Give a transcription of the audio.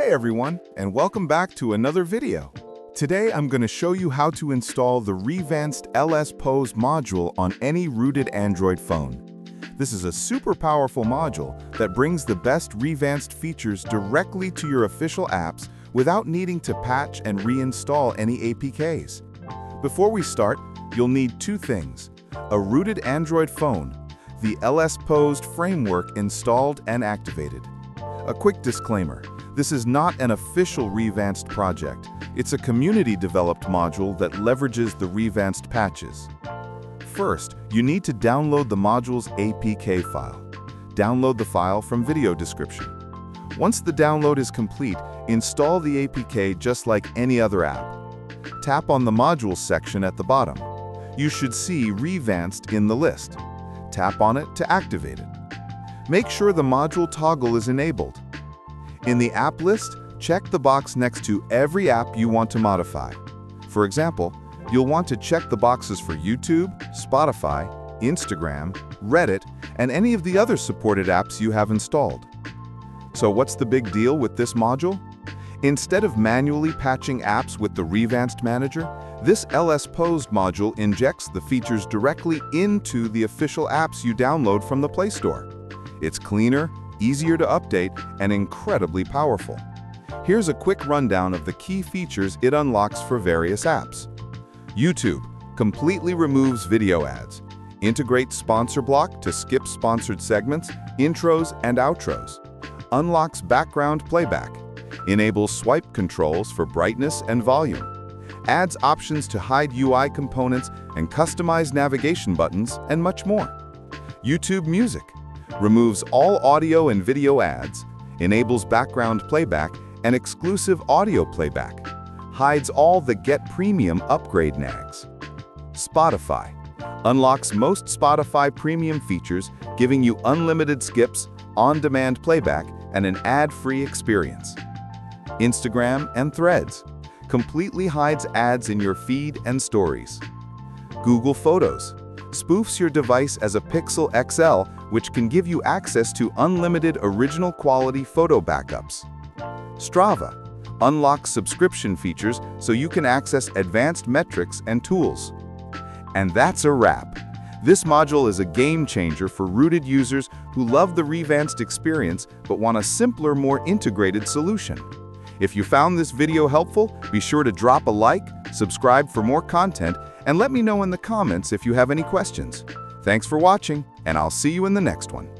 Hey everyone, and welcome back to another video. Today I'm going to show you how to install the revanced LSPosed module on any rooted Android phone. This is a super powerful module that brings the best revanced features directly to your official apps without needing to patch and reinstall any APKs. Before we start, you'll need two things, a rooted Android phone, the LSPosed framework installed and activated. A quick disclaimer, this is not an official Revanced project. It's a community-developed module that leverages the Revanced patches. First, you need to download the module's APK file. Download the file from video description. Once the download is complete, install the APK just like any other app. Tap on the Modules section at the bottom. You should see Revanced in the list. Tap on it to activate it. Make sure the module toggle is enabled. In the app list, check the box next to every app you want to modify. For example, you'll want to check the boxes for YouTube, Spotify, Instagram, Reddit, and any of the other supported apps you have installed. So what's the big deal with this module? Instead of manually patching apps with the Revanced Manager, this LSPosed module injects the features directly into the official apps you download from the Play Store. It's cleaner, easier to update, and incredibly powerful. Here's a quick rundown of the key features it unlocks for various apps. YouTube completely removes video ads, integrates SponsorBlock to skip sponsored segments, intros, and outros, unlocks background playback, enables swipe controls for brightness and volume, adds options to hide UI components and customize navigation buttons, and much more. YouTube Music removes all audio and video ads, enables background playback and exclusive audio playback, hides all the Get Premium upgrade nags. Spotify unlocks most Spotify premium features, giving you unlimited skips, on-demand playback, and an ad-free experience. Instagram and Threads completely hides ads in your feed and stories. Google Photos spoofs your device as a Pixel XL, which can give you access to unlimited original quality photo backups. Strava unlocks subscription features so you can access advanced metrics and tools. And that's a wrap. This module is a game changer for rooted users who love the revanced experience but want a simpler, more integrated solution. If you found this video helpful, be sure to drop a like, subscribe for more content, and let me know in the comments if you have any questions. Thanks for watching, and I'll see you in the next one.